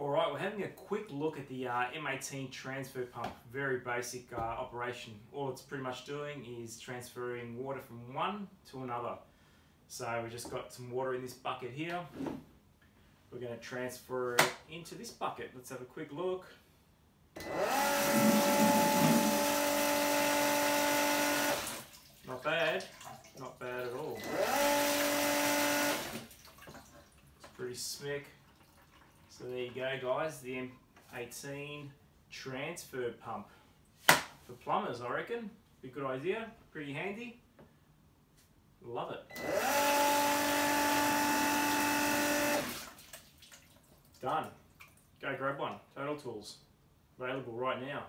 All right, we're having a quick look at the uh, M18 transfer pump. Very basic uh, operation. All it's pretty much doing is transferring water from one to another. So we just got some water in this bucket here. We're going to transfer it into this bucket. Let's have a quick look. Not bad. Not bad at all. It's pretty slick. So there you go guys, the M18 transfer pump. For plumbers I reckon. Be a good idea, pretty handy. Love it. Done. Go grab one. Total Tools. Available right now.